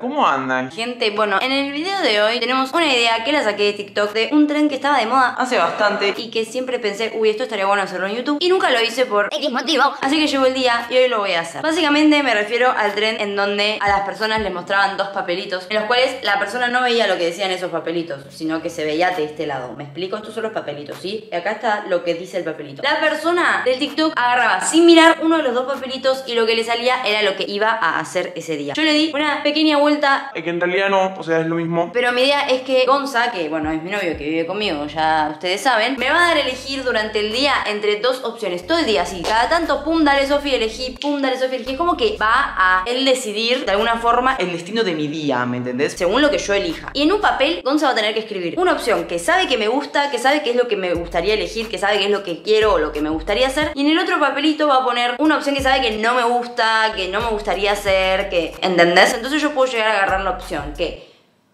¿Cómo andan? Gente, bueno, en el video de hoy tenemos una idea que la saqué de TikTok de un tren que estaba de moda Hace bastante. y que siempre pensé, uy, esto estaría bueno hacerlo en YouTube y nunca lo hice por X motivo. Así que llegó el día y hoy lo voy a hacer. Básicamente me refiero al tren en donde a las personas les mostraban dos papelitos, en los cuales la persona no veía lo que decían esos papelitos, sino que se veía de este lado. ¿Me explico? Estos son los papelitos, ¿sí? Y acá está lo que dice el papelito. La persona del TikTok agarraba sin mirar uno de los dos papelitos y lo que le salía era lo que iba a hacer ese día. Yo le di una pequeña vuelta Es que en realidad no, o sea, es lo mismo. pero mi idea es que Gonza, que bueno, es mi novio que vive conmigo, ya ustedes saben, me va a dar a elegir durante el día entre dos opciones. Todo el día así. Cada tanto, pum, dale Sofi, elegí, pum, dale Sofi, elegí. Es como que va a él decidir de alguna forma El destino de mi día, ¿me entendés? según lo que yo elija. Y en un papel, Gonza va a tener que escribir una opción que sabe que me gusta, que sabe que es lo que me gustaría elegir, que sabe que es lo que quiero o lo que me gustaría hacer. Y en el otro papelito va a poner una opción que sabe que no me gusta, que no me gustaría hacer, que. ¿Entendés? Entonces yo puedo llegar a agarrar la opción que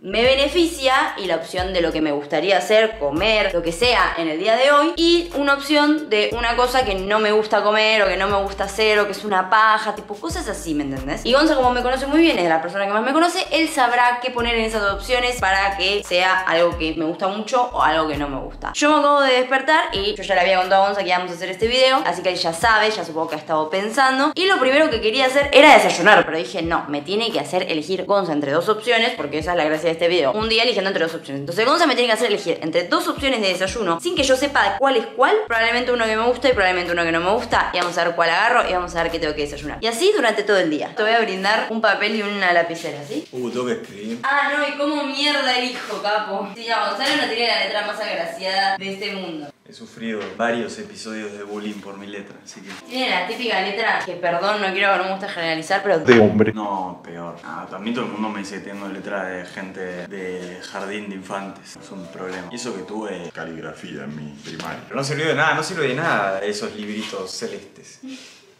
me beneficia y la opción de lo que me gustaría hacer, comer, lo que sea en el día de hoy y una opción de una cosa que no me gusta comer o que no me gusta hacer o que es una paja, tipo cosas así, ¿me entendés? Y Gonza como me conoce muy bien, es la persona que más me conoce, él sabrá qué poner en esas opciones para que sea algo que me gusta mucho o algo que no me gusta. Yo me acabo de despertar y yo ya le había contado a Gonza que íbamos a hacer este video, así que él ya sabe, ya supongo que ha estado pensando y lo primero que quería hacer era desayunar, pero dije no, me tiene que hacer elegir Gonza entre dos opciones porque esa es la gracia de este video. Un día eligiendo entre dos opciones. Entonces Gonza me tiene que hacer elegir entre dos opciones de desayuno sin que yo sepa cuál es cuál. Probablemente uno que me gusta y probablemente uno que no me gusta. Y vamos a ver cuál agarro y vamos a ver qué tengo que desayunar. Y así durante todo el día. Te voy a brindar un papel y una lapicera, ¿sí? Uh, tengo que escribir. Ah, no, y cómo mierda elijo, capo. Sí, ya, Gonzalo no tiene la letra más agraciada de este mundo. He sufrido varios episodios de bullying por mi letra, así que. Tiene la típica letra que, perdón, no quiero, no me gusta generalizar, pero De hombre. No, peor. Ah, también todo el mundo me dice que tengo letra de gente de jardín de infantes. Es un problema. Y eso que tuve caligrafía en mi primaria. Pero no sirvió de nada, no sirve de nada esos libritos celestes.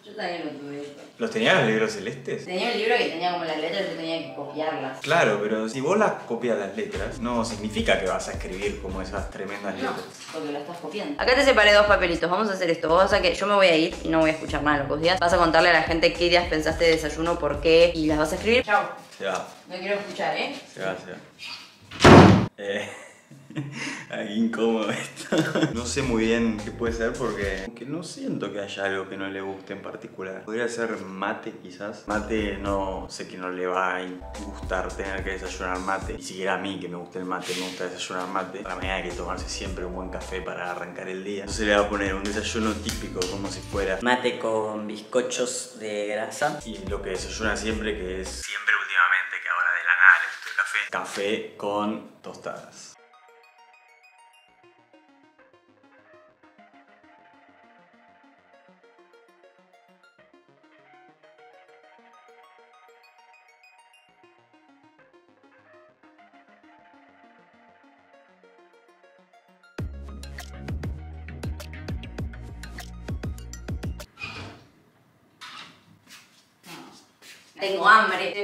Yo también lo tuve. ¿Los tenías los libros celestes? Tenía un libro que tenía como las letras y yo tenía que copiarlas. Claro, pero si vos las copias las letras, no significa que vas a escribir como esas tremendas No, letras. porque lo estás copiando. Acá te separé dos papelitos. Vamos a hacer esto. Vos vas a que yo me voy a ir y no voy a escuchar nada de los días. Vas a contarle a la gente qué días pensaste de desayuno, por qué y las vas a escribir. Chao. Se va, No quiero escuchar, ¿eh? se va, se va. Eh. Ay, incómodo esto. No sé muy bien qué puede ser porque, porque no siento que haya algo que no le guste en particular. Podría ser mate quizás. Mate no sé que no le va a gustar tener que desayunar mate. Ni siquiera a mí que me gusta el mate, me gusta desayunar mate. A la mañana hay que tomarse siempre un buen café para arrancar el día. Entonces le va a poner un desayuno típico como si fuera Mate con bizcochos de grasa. y lo que desayuna siempre que es siempre últimamente que ahora de la nada le gusta el café. Café con tostadas.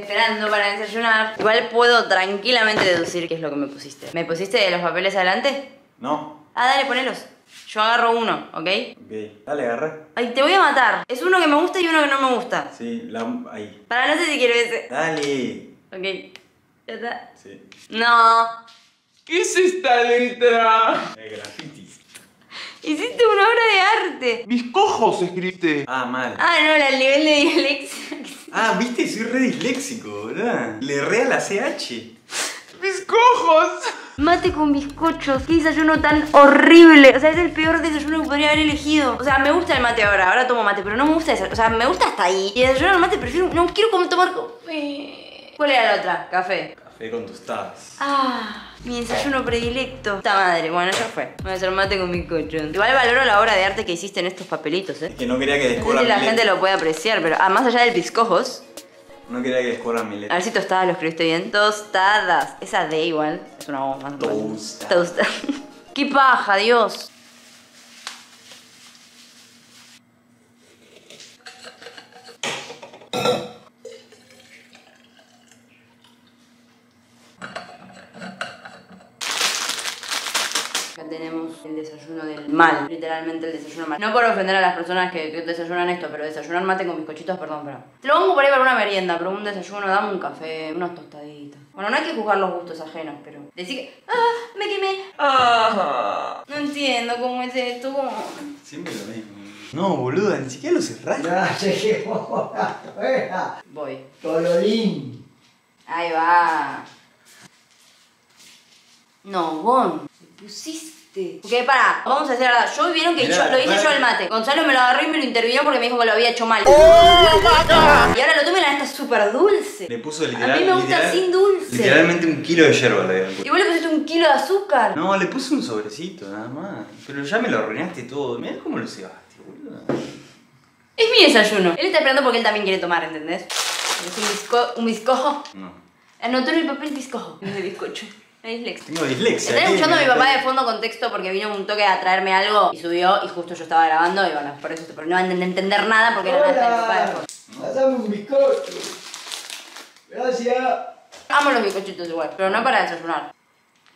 Esperando para desayunar. Igual puedo tranquilamente deducir qué es lo que me pusiste. ¿Me pusiste los papeles adelante? No. Ah, dale, ponelos. Yo agarro uno, ¿ok? Ok. Dale, agarra. Ay, te voy a matar. Es uno que me gusta y uno que no me gusta. Sí, la... ahí. Para, no sé si quiero ese. Dale. Ok. Ya está. Sí. No. ¿Qué es esta letra? El grafitis. Hiciste una obra de arte. Mis cojos escribiste. Ah, mal. Ah, no, el nivel de dislexia. Ah, viste, soy re disléxico, ¿verdad? Le erré a la CH. Mis cojos. Mate con bizcochos. Qué desayuno tan horrible. O sea, es el peor desayuno que podría haber elegido. O sea, me gusta el mate ahora. Ahora tomo mate, pero no me gusta ese. O sea, me gusta hasta ahí. Y desayunar el mate prefiero. No quiero como tomar café. ¿Cuál era la otra? Café. Café con tostadas. Ah, mi desayuno predilecto. Puta madre, bueno, ya fue. Voy a hacer mate con bizcocho. Igual valoro la obra de arte que hiciste en estos papelitos, eh. Es que no quería que No sé descubran si la mi gente letra. lo puede apreciar, pero ah, más allá del bizcojos, No quería que descubran mi a letra. ver si tostadas lo escribiste bien. Tostadas. Esa D igual. Es una bomba. Tosta. Tosta. Qué paja, Dios. Acá tenemos el desayuno del mal, literalmente el desayuno mal. No por ofender a las personas que, que desayunan esto, pero desayunar mate con bizcochitos, perdón, pero. Te lo pongo por ahí para una merienda, pero un desayuno, dame un café, unas tostaditas. Bueno, no hay que juzgar los gustos ajenos, pero. Decir que. ¡Ah! ¡Me quemé! Ah. No entiendo cómo es esto, cómo. Siempre lo mismo. No, boluda, ni siquiera lo cerrás. Ya. Voy. Tololín. Ahí va. No, Gon, te pusiste. Ok, pará, vamos a hacer la verdad. Yo vieron que Mirá, yo, lo hice yo el mate. Gonzalo me lo agarró y me lo intervino porque me dijo que lo había hecho mal. Y ahora lo tomo y la neta es súper dulce. Le puso literal. A mí me gusta literal- sin dulce. Literalmente un kilo de yerba le habían puesto. Y vos le pusiste un kilo de azúcar. No, le puse un sobrecito nada más. Pero ya me lo arruinaste todo. Mirá cómo lo cebaste, boludo. Es mi desayuno. Él está esperando porque él también quiere tomar, ¿entendés? Es un, bizco un bizcojo. No. Anotó en el papel bizcojo. No es de bizcocho. Es dislexia. Tengo dislexia. Están escuchando a mi papá de fondo con texto porque vino un toque a traerme algo y subió y justo yo estaba grabando y bueno, por eso pero no van a entender nada porque era nada de mi papá de fondo. Un bizcocho. Gracias. Amo los bizcochitos igual, pero no para desayunar.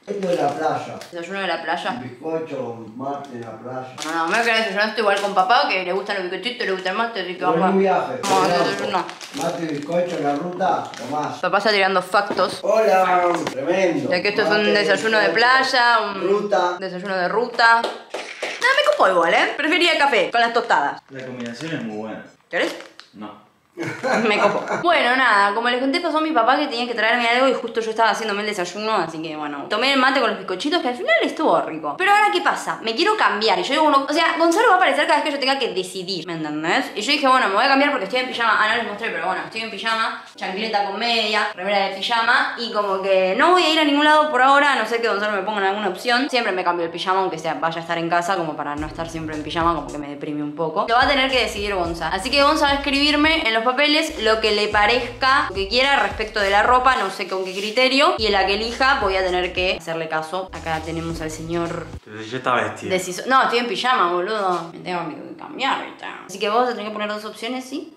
Esto es la playa. Desayuno de la playa. Un bizcocho, mate en la playa. No, no, me voy a quedar desayunando igual con papá que le gustan los bizcochitos, le gusta el mate, así que vamos. viaje. Vamos a desayunar. Mate y bizcocho en la ruta, Tomás. Papá está tirando factos. Hola, tremendo. Ya que esto es un Mate, desayuno de playa, un Ruta. desayuno de ruta. Nada, me copo igual, ¿eh? Prefería el café con las tostadas. La combinación es muy buena. ¿Querés? No. Me copo. Bueno, nada, como les conté, pasó a mi papá que tenía que traerme algo y justo yo estaba haciéndome el desayuno, así que bueno, tomé el mate con los bizcochitos que al final estuvo rico. Pero ahora, ¿qué pasa? Me quiero cambiar. Y yo digo, bueno, o sea, Gonzalo va a aparecer cada vez que yo tenga que decidir, ¿me entendés? Y yo dije, bueno, me voy a cambiar porque estoy en pijama. Ah, no les mostré, pero bueno, estoy en pijama, chancleta con media, remera de pijama y como que no voy a ir a ningún lado por ahora, a no sé que Gonzalo me ponga en alguna opción. Siempre me cambio el pijama, aunque sea vaya a estar en casa, como para no estar siempre en pijama, como que me deprime un poco. Lo va a tener que decidir Gonza. Así que Gonza va a escribirme en los papeles lo que le parezca, lo que quiera respecto de la ropa, no sé con qué criterio. Y en la que elija voy a tener que hacerle caso. Acá tenemos al señor yo estaba vestido. No, estoy en pijama, boludo. Me tengo que cambiar ahorita. Así que vos tener que poner dos opciones, ¿sí?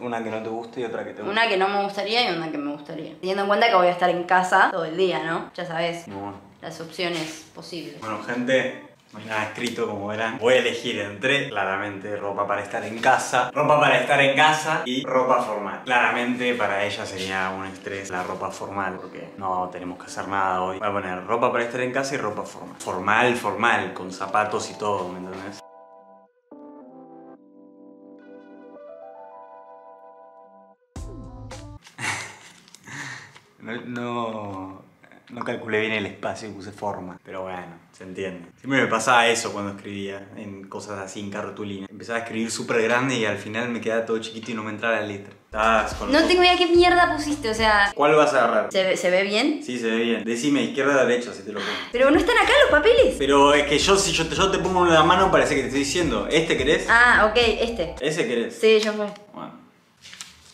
Una que no te guste y otra que te guste. Una que no me gustaría y una que me gustaría. Teniendo en cuenta que voy a estar en casa todo el día, ¿no? Ya sabes, bueno. las opciones posibles. Bueno, gente, no hay nada escrito como verán. Voy a elegir entre, claramente, ropa para estar en casa, ropa para estar en casa y ropa formal. Claramente para ella sería un estrés la ropa formal porque no tenemos que hacer nada hoy. Voy a poner ropa para estar en casa y ropa formal. Formal, formal, con zapatos y todo, ¿me entendés? No, no, no calculé bien el espacio y puse forma, pero bueno, se entiende. Siempre me pasaba eso cuando escribía en cosas así, en cartulina. Empezaba a escribir súper grande y al final me quedaba todo chiquito y no me entraba la letra. Estabas con No tengo idea qué mierda pusiste, o sea. ¿Cuál vas a agarrar? ¿Se ve, se ve bien? Sí, se ve bien. Decime izquierda o derecha si te lo pongo. Pero no están acá los papeles. Pero es que yo, si yo te, yo te pongo en la mano, parece que te estoy diciendo, ¿este querés? Ah, ok, este. ¿Ese querés? Sí, yo fue. Bueno.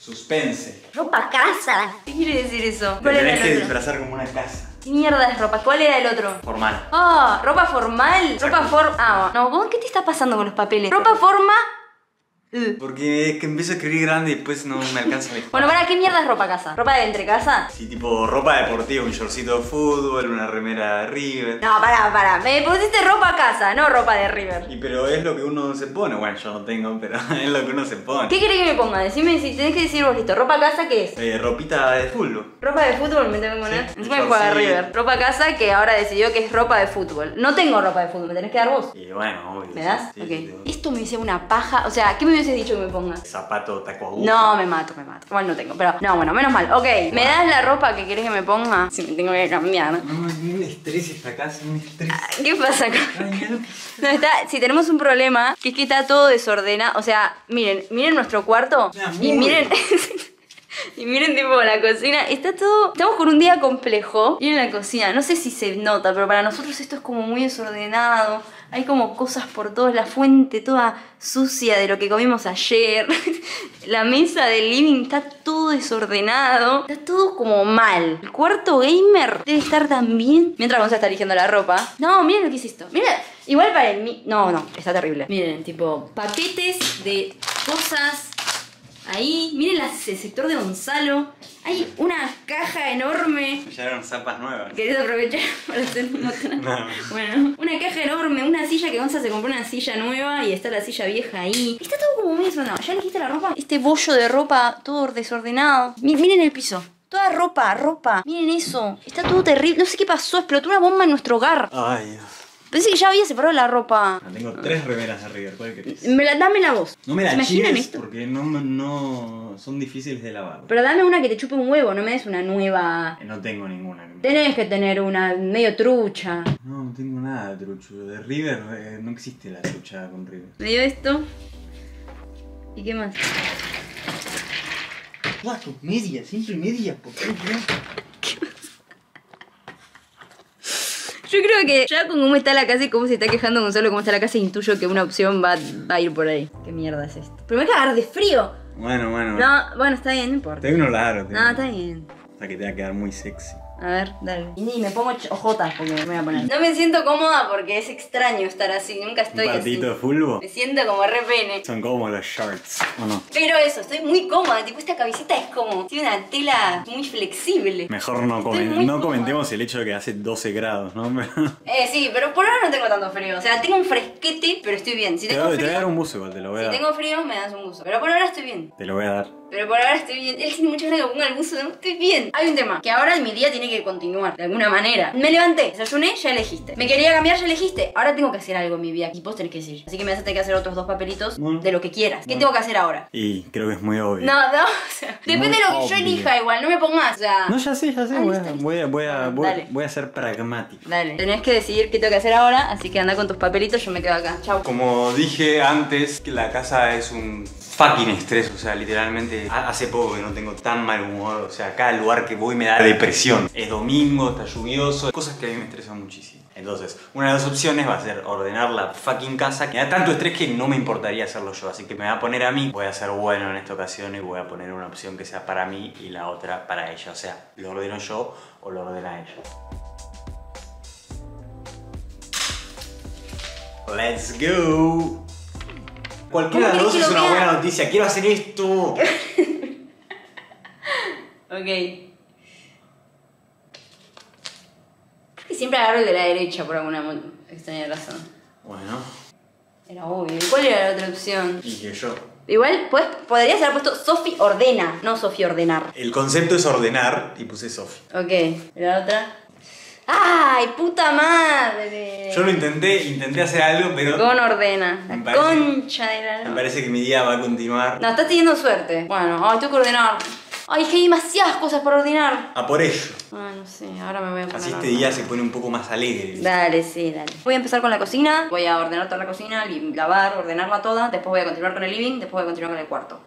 Suspense. Ropa casa. ¿Qué quiere decir eso? Te ¿Cuál era tenés que otro? disfrazar como una casa. ¿Qué mierda es ropa? ¿Cuál era el otro? Formal. Ah, ropa formal. Ropa forma. Ah, no, ¿vos qué te está pasando con los papeles? Ropa forma. Uh. Porque es que empiezo a escribir grande y después no me alcanza el Bueno, para, ¿qué mierda es ropa casa? ¿Ropa de entre casa? Sí, tipo ropa deportiva, un shortcito de fútbol, una remera de River. No, pará, pará. Me pusiste ropa casa, no ropa de River. Y pero es lo que uno se pone. Bueno, yo no tengo, pero es lo que uno se pone. ¿Qué querés que me ponga? Decime si tenés que decir vos, listo. ¿Ropa casa qué es? Eh, ropita de fútbol. Ropa de fútbol me tengo que poner. Sí, Encima me juega de. River. Ropa casa que ahora decidió que es ropa de fútbol. No tengo ropa de fútbol, me tenés que dar vos. Y bueno, obvio. ¿Me das? sí, ok. Esto me dice una paja. O sea, ¿qué me hubieses dicho que me ponga? Zapato, taco aguja. No, me mato, me mato. Igual no tengo, pero. No, bueno, menos mal. Ok, ¿me das la ropa que querés que me ponga? Si me tengo que cambiar. No, ni un estrés esta casa, un estrés. ¿Qué pasa acá? No, está, si tenemos un problema, que es que está todo desordenado. O sea, miren, miren nuestro cuarto. Ah, Y miren. Y miren tipo la cocina, está todo, estamos con un día complejo. Miren la cocina, no sé si se nota, pero para nosotros esto es como muy desordenado. Hay como cosas por todos, la fuente toda sucia de lo que comimos ayer. La mesa del living está todo desordenado. Está todo como mal. El cuarto gamer debe estar también. Mientras a estar eligiendo la ropa. No, miren lo que es esto. Miren, igual para el. No, no, está terrible. Miren, tipo, paquetes de cosas Ahí, miren el sector de Gonzalo. Hay una caja enorme. Ya eran zapas nuevas. ¿Querés aprovechar para hacer un otra? Bueno, una caja enorme, una silla que Gonza se compró una silla nueva y está la silla vieja ahí. Está todo como muy desordenado. ¿Ya elegiste la ropa? Este bollo de ropa todo desordenado. Mi- miren el piso. Toda ropa, ropa. Miren eso. Está todo terrible. No sé qué pasó. Explotó una bomba en nuestro hogar. Ay, Dios. Pensé que ya había separado la ropa. Tengo tres remeras de River, ¿cuál querés? Me la, dame la voz. No me la ¿Se imaginan chines esto? porque no, no son difíciles de lavar. Pero dame una que te chupe un huevo, no me des una nueva. Eh, No tengo ninguna. Tenés que tener una medio trucha. No, no tengo nada de trucho. De River eh, no existe la trucha con River. Me dio esto. ¿Y qué más? Todas tus medias, siempre medias, ¿por qué Yo creo que ya con cómo está la casa y cómo se está quejando Gonzalo, cómo está la casa, intuyo que una opción va, va a ir por ahí. ¿Qué mierda es esto? Pero me voy a cagar de frío. Bueno, bueno. No, bueno, está bien, no importa. Tengo uno largo. No, está bien. O sea que te va a quedar muy sexy. A ver, dale. Y ni me pongo ojotas porque me voy a poner. No me siento cómoda porque es extraño estar así. Nunca estoy Un así. de fútbol. Me siento como re pene. Son como los shorts, ¿o no? Pero eso, estoy muy cómoda. Tipo, esta camiseta es como. Tiene una tela muy flexible. Mejor no, comen- no cómoda. comentemos el hecho de que hace 12 grados, ¿no? Eh, sí, pero por ahora no tengo tanto frío. O sea, tengo un fresquete, pero estoy bien. Si te, tengo voy, te voy a frío. dar un buzo igual, te lo voy a Si dar. tengo frío, me das un buzo. Pero por ahora estoy bien. Te lo voy a dar. Pero por ahora estoy bien. Él tiene muchas ganas de que me ponga el buzo. No estoy bien. Hay un tema. Que ahora mi día tiene que continuar. De alguna manera. Me levanté, desayuné, ya elegiste. Me quería cambiar, ya elegiste. Ahora tengo que hacer algo en mi vida. Y vos tenés que decir. Así que me vas a tener que hacer otros dos papelitos Bueno. de lo que quieras. ¿Qué Bueno. tengo que hacer ahora? Y creo que es muy obvio. No, no. O sea, depende de lo que yo elija igual. No me pongas. O sea. No, ya sé, ya sé. Ah, voy, a, voy, a, voy, a, voy, dale. voy a ser pragmático. Dale. Tenés que decidir qué tengo que hacer ahora. Así que anda con tus papelitos. Yo me quedo acá. Chau. Como dije antes, que la casa es un fucking estrés, o sea, literalmente ha- hace poco que no tengo tan mal humor, o sea, cada lugar que voy me da depresión. Es domingo, está lluvioso, cosas que a mí me estresan muchísimo. Entonces, una de las opciones va a ser ordenar la fucking casa, que me da tanto estrés que no me importaría hacerlo yo, así que me va a poner a mí, voy a ser bueno en esta ocasión y voy a poner una opción que sea para mí y la otra para ella, o sea, lo ordeno yo o lo ordena ella. Let's go. Cualquiera de ¿Cómo los dos es una buena noticia. Quiero hacer esto. Ok. Que siempre agarro el de la derecha por alguna extraña razón. Bueno, Era obvio. ¿Y cuál era la otra opción? y que yo. Igual pues, podrías haber puesto Sofi ordena, no Sofi ordenar. El concepto es ordenar y puse Sofi. Ok. ¿Y la otra? ¡Ay, puta madre! Yo lo intenté, intenté hacer algo, pero Con ordena. La parece- concha de la... me parece que mi día va a continuar No, estás teniendo suerte. Bueno, ay, tengo que ordenar. Ay, que hay demasiadas cosas para ordenar. a por ello. Ah, no sé, ahora me voy a poner. Así este día se pone un poco más alegre. Dale, sí, dale. Voy a empezar con la cocina, voy a ordenar toda la cocina, lavar, ordenarla toda, después voy a continuar con el living, después voy a continuar con el cuarto.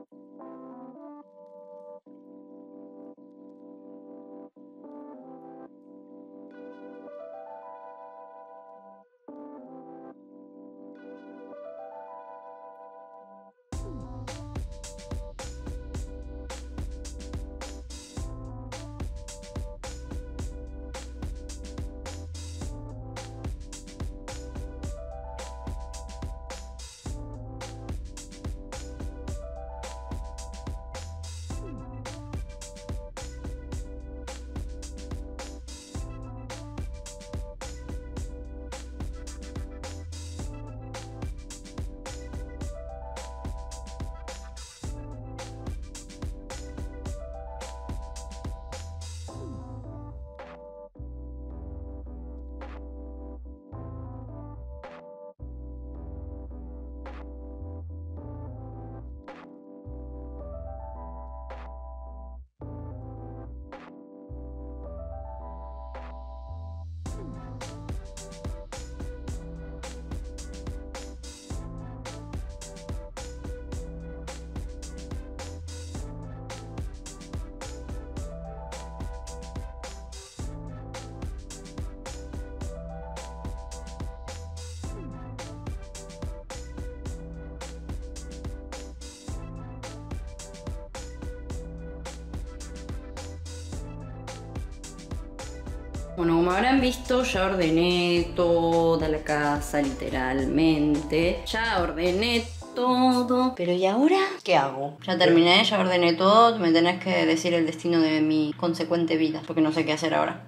Bueno, como habrán visto, ya ordené toda la casa, literalmente. Ya ordené todo. Pero ¿y ahora qué hago? Ya terminé, ya ordené todo. Me tenés que decir el destino de mi consecuente vida. Porque no sé qué hacer ahora.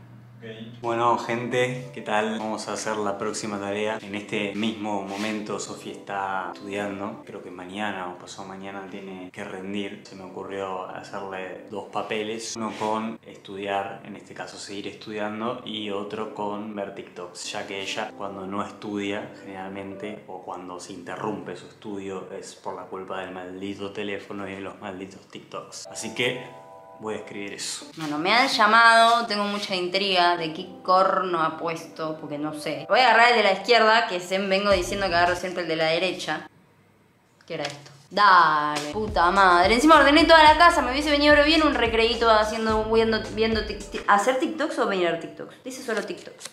Bueno, gente, ¿qué tal? Vamos a hacer la próxima tarea. En este mismo momento Sofía está estudiando. Creo que mañana o pasado mañana tiene que rendir. Se me ocurrió hacerle dos papeles. Uno con estudiar, en este caso seguir estudiando, y otro con ver TikToks. Ya que ella cuando no estudia, generalmente, o cuando se interrumpe su estudio, es por la culpa del maldito teléfono y de los malditos TikToks. Así que voy a escribir eso. Bueno, me han llamado, tengo mucha intriga de qué corno ha puesto, porque no sé. Voy a agarrar el de la izquierda, que se vengo diciendo que agarro siempre el de la derecha. ¿Qué era esto? Dale, puta madre. Encima ordené toda la casa, me hubiese venido bien un recreíto haciendo, viendo, viendo ¿Hacer TikToks o mirar TikToks? Dice solo TikToks.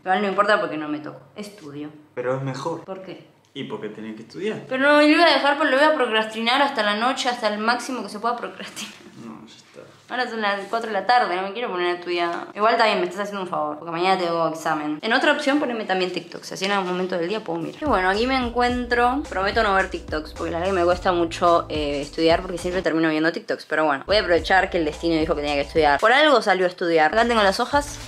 Igual no importa porque no me toco. Estudio. Pero es mejor. ¿Por qué? Y porque tenés que estudiar. Pero no, lo voy a dejar, porque lo voy a procrastinar hasta la noche, hasta el máximo que se pueda procrastinar. No, ya está. Ahora son las 4 de la tarde, no me quiero poner a estudiar. Igual también me estás haciendo un favor, porque mañana tengo examen. En otra opción, ponerme también TikToks. Así en algún momento del día puedo mirar. Y bueno, aquí me encuentro. Prometo no ver TikToks, porque la verdad que me cuesta mucho eh, estudiar, porque siempre termino viendo TikToks. Pero bueno, voy a aprovechar que el destino dijo que tenía que estudiar. Por algo salió a estudiar. Acá tengo las hojas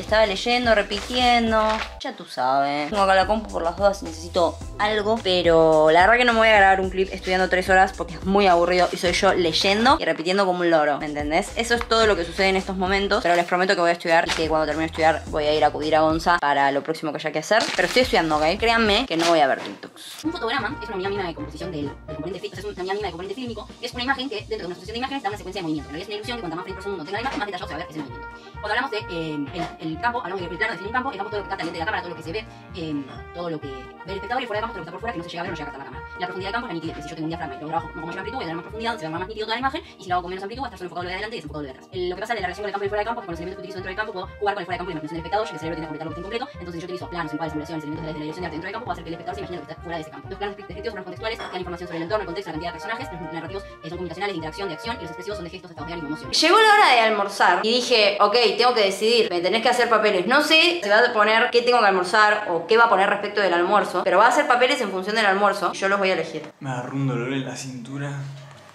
estaba leyendo, repitiendo. Ya tú sabes. Tengo acá la compu por las dudas necesito algo. Pero la verdad que no me voy a grabar un clip estudiando tres horas porque es muy aburrido y soy yo leyendo y repitiendo como un loro. ¿Me entendés? Eso es todo lo que sucede en estos momentos. Pero les prometo que voy a estudiar y que cuando termine de estudiar voy a ir a acudir a Gonza para lo próximo que haya que hacer. Pero estoy estudiando, ¿ok? Créanme que no voy a ver TikToks. Un fotograma es una unidad mínima de composición del, del componente fílmico. Es una unidad mínima de componente fílmico. Es una imagen que dentro de una sucesión de imágenes da una secuencia de movimientos. Pero es una ilusión que cuanto más frame por segundo tenga la imagen, más detallado se va a ver ese movimiento. Cuando hablamos de eh, el, el, campo, hablamos de el plano define un campo, el campo todo lo que capta el lente de la cámara, todo lo que se ve, eh, todo lo que ve el espectador y fuera del campo todo lo que está por fuera que no se llega a ver no llega a captar la cámara. La profundidad del campo es la nitidez, que si yo tengo un diafragma y lo trabajo con mayor amplitud, voy a dar más profundidad, se va más nítido toda la imagen, y si lo hago con menos amplitud, va a estar solo enfocado lo de adelante y desenfocado lo de atrás. El, lo que pasa es la relación con el campo y fuera del campo, es que con los elementos que utilizo dentro del campo puedo jugar con el fuera del campo y la imaginación del espectador, ya que el cerebro tiene que completar lo que está incompleto, entonces yo utilizo planos, iguales, simulaciones, elementos de la dirección de arte dentro del campo, puedo hacer que el espectador se imagine lo que está fuera de ese campo. Los planos descriptivos son los contextuales, que dan información sobre el entorno, el contexto, la cantidad de personajes, los narrativos eh, son comunicacionales, de interacción, de acción, y los expresivos son de gestos, estados de ánimo, emociones. Llegó la hora de almorzar y dije, ok, tengo que decidir, me tenés que hacer papeles. No sé si va a poner qué tengo que almorzar o qué va a poner respecto del almuerzo, pero va a hacer papeles en función del almuerzo. Yo los voy a elegir. Me agarró un dolor en la cintura.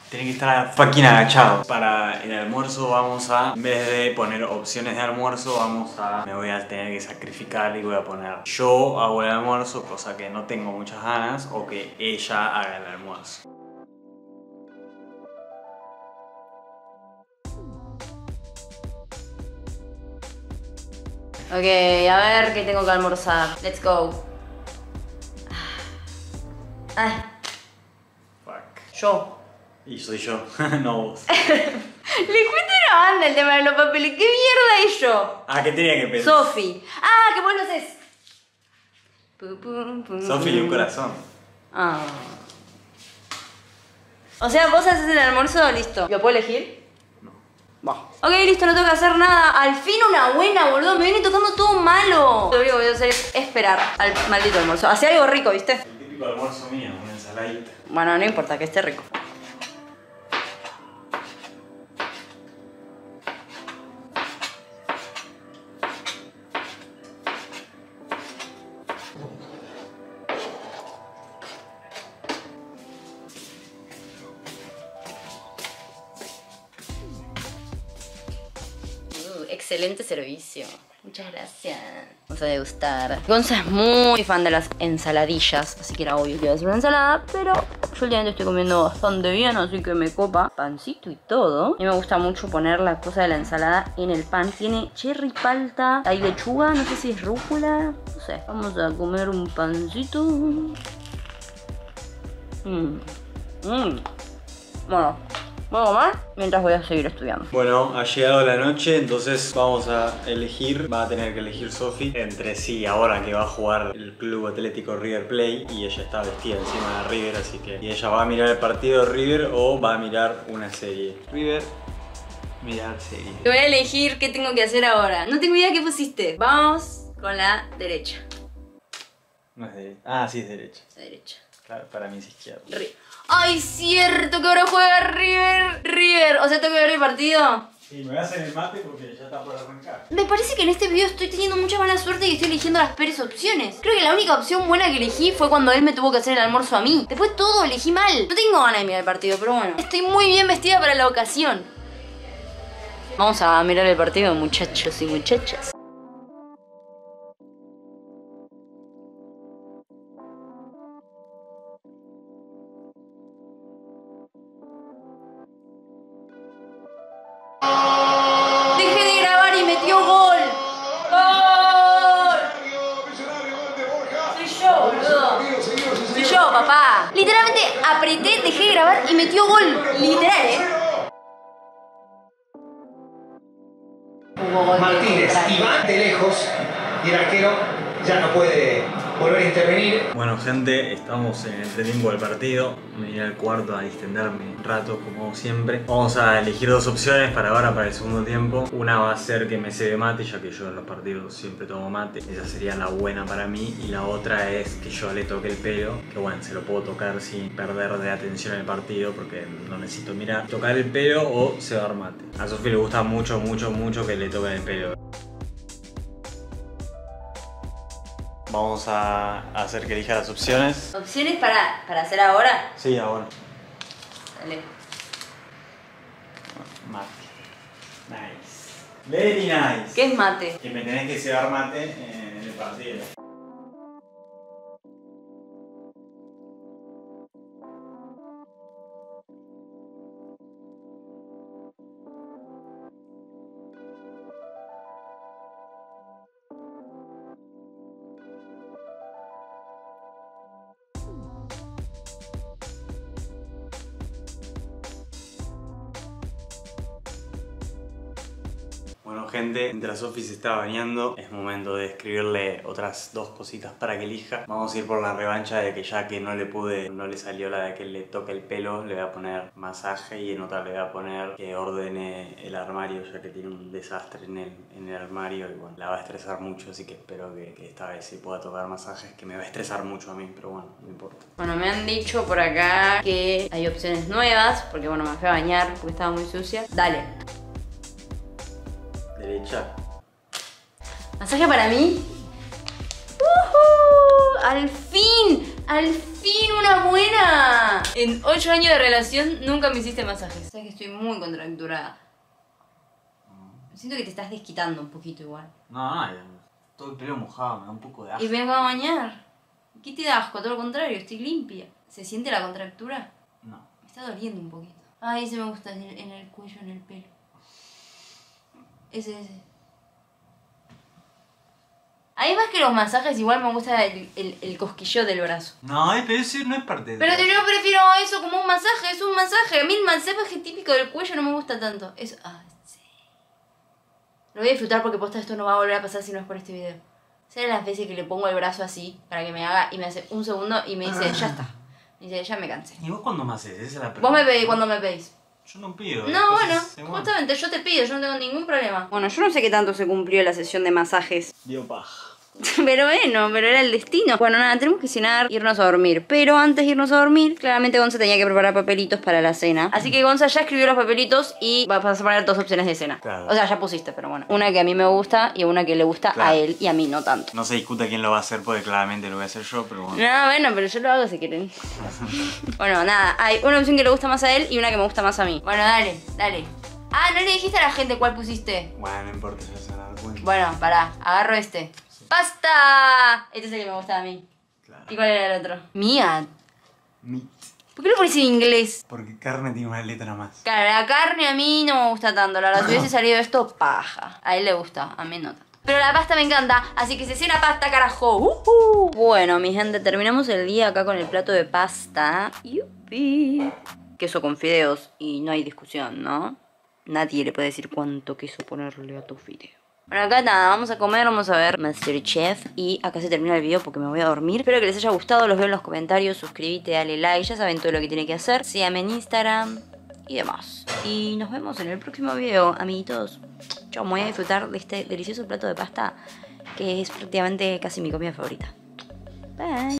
Tiene que estar fucking agachado. Para el almuerzo vamos a, en vez de poner opciones de almuerzo, vamos a, me voy a tener que sacrificar y voy a poner yo hago el almuerzo, cosa que no tengo muchas ganas, o que ella haga el almuerzo. Ok, a ver qué tengo que almorzar. Let's go. Ay, Fuck. yo. Y soy yo, no vos. Le cuento una banda el tema de los papeles. ¿Qué mierda es yo? Ah, ¿qué tenía que pensar? Sofi. Ah, que vos lo haces. Sofi y un corazón. Ah. O sea, vos haces el almuerzo, listo. ¿Lo puedo elegir? No. Ok, listo, no tengo que hacer nada. Al fin una buena, boludo. Me viene tocando todo malo. Lo único que voy a hacer es esperar al maldito almuerzo. Hace algo rico, ¿viste? El típico almuerzo mío, una ensaladita. Bueno, no importa, que esté rico. Excelente servicio. Muchas gracias. Vamos a degustar. Gonza es muy fan de las ensaladillas, así que era obvio que iba a ser una ensalada, pero yo últimamente estoy comiendo bastante bien, así que me copa pancito y todo. A mí me gusta mucho poner la cosa de la ensalada en el pan. Tiene cherry palta, hay lechuga, no sé si es rúcula, no sé. Vamos a comer un pancito. Mmm. Mmm. Bueno, voy a comer mientras voy a seguir estudiando. Bueno, ha llegado la noche, entonces vamos a elegir, va a tener que elegir Sofi entre sí ahora que va a jugar el Club Atlético River Play y ella está vestida encima de River, así que y ella va a mirar el partido de River o va a mirar una serie. River, mirar serie. Voy a elegir qué tengo que hacer ahora. No tengo idea qué pusiste. Vamos con la derecha. No es derecha. Ah, sí es derecha. La derecha. Claro, para mí es izquierda. Ri- Ay, cierto que ahora juega River. River. O sea, tengo que ver el partido. Sí, me voy a hacer el mate porque ya está por arrancar. Me parece que en este video estoy teniendo mucha mala suerte y estoy eligiendo las peores opciones. Creo que la única opción buena que elegí fue cuando él me tuvo que hacer el almuerzo a mí. Después todo elegí mal. No tengo ganas de mirar el partido, pero bueno. Estoy muy bien vestida para la ocasión. Vamos a mirar el partido, muchachos y muchachas. Dejé de grabar y metió gol. Literal, ¿eh? Martínez, Central. Iván de lejos y el arquero ya no puede volver a intervenir. Bueno, gente, estamos en el entretiempo del partido. Me iré al cuarto a distenderme un rato, como siempre. Vamos a elegir dos opciones para ahora, para el segundo tiempo. Una va a ser que me cebe mate, ya que yo en los partidos siempre tomo mate. Esa sería la buena para mí. Y la otra es que yo le toque el pelo, que bueno, se lo puedo tocar sin perder de atención el partido, porque no necesito mirar. Tocar el pelo o cebar mate. A Sofi le gusta mucho, mucho, mucho que le toquen el pelo. Vamos a hacer que elija las opciones. ¿Opciones para, para hacer ahora? Sí, ahora. Dale. Mate. Nice. Very nice. ¿Qué es mate? Que me tenés que cebar mate en el partido. Mientras Sofi se está bañando, es momento de escribirle otras dos cositas para que elija. Vamos a ir por la revancha de que ya que no le pude, no le salió la de que le toque el pelo, le voy a poner masaje y en otra le voy a poner que ordene el armario ya que tiene un desastre en el, en el armario y bueno, la va a estresar mucho, así que espero que, que esta vez sí pueda tocar masajes, que me va a estresar mucho a mí, pero bueno, no importa. Bueno, me han dicho por acá que hay opciones nuevas, porque bueno, me fui a bañar porque estaba muy sucia. Dale. Derecha. ¿Masaje para mí? ¡Uhú! ¡Al fin! ¡Al fin una buena! En 8 años de relación nunca me hiciste masajes. Sabes que estoy muy contracturada. Siento que te estás desquitando un poquito igual. No, no, todo el pelo mojado, me da un poco de Y me acabo de bañar. ¿Qué te da asco? Todo lo contrario, estoy limpia. ¿Se siente la contractura? No. Me está doliendo un poquito. Ay, ese me gusta en el, en el cuello, en el pelo. Ese, ese. A mí más que los masajes, igual me gusta el, el, el cosquillo del brazo. No, eh, pero eso no es parte de Pero yo prefiero eso como un masaje, es un masaje. A mí el masaje típico del cuello no me gusta tanto. Eso, ah, sí. Lo voy a disfrutar porque posta esto no va a volver a pasar si no es por este video. ¿Sabes las veces que le pongo el brazo así para que me haga y me hace un segundo y me dice, ya está? Me dice, ya me cansé. ¿Y vos cuándo me haces? Esa es la Vos pregunta. me pedís cuando me pedís. Yo no pido. No, bueno, justamente yo te pido, yo no tengo ningún problema. Bueno, yo no sé qué tanto se cumplió la sesión de masajes. Dio paja. Pero bueno, pero era el destino. Bueno, nada, tenemos que cenar, irnos a dormir. Pero antes de irnos a dormir, claramente Gonza tenía que preparar papelitos para la cena. Así que Gonza ya escribió los papelitos y va a pasar a poner dos opciones de cena. Claro. O sea, ya pusiste, pero bueno. Una que a mí me gusta y una que le gusta a él y a mí no tanto. No se discuta quién lo va a hacer porque claramente lo voy a hacer yo, pero bueno. No, bueno, pero yo lo hago si quieren. bueno, nada, hay una opción que le gusta más a él y una que me gusta más a mí. Bueno, dale, dale. Ah, no le dijiste a la gente cuál pusiste. Bueno, no importa, ya se van a dar cuenta. Bueno, pará, agarro este. ¡Pasta! Este es el que me gusta a mí. Claro. ¿Y cuál era el otro? Mía. Meat. ¿Por qué lo pones en inglés? Porque carne tiene una letra más. Claro, la carne a mí no me gusta tanto. La verdad, si hubiese salido esto, paja. A él le gusta, a mí no tanto. Pero la pasta me encanta, así que se cena pasta, carajo. Ujú. Bueno, mi gente, terminamos el día acá con el plato de pasta. Yupi. Queso con fideos y no hay discusión, ¿no? Nadie le puede decir cuánto queso ponerle a tu fideo. Bueno, acá nada, vamos a comer, vamos a ver Masterchef y acá se termina el video porque me voy a dormir. Espero que les haya gustado, los veo en los comentarios, suscríbete, dale like, ya saben todo lo que tienen que hacer. Síganme en Instagram y demás. Y nos vemos en el próximo video, amiguitos. Chao, voy a disfrutar de este delicioso plato de pasta que es prácticamente casi mi comida favorita. Bye.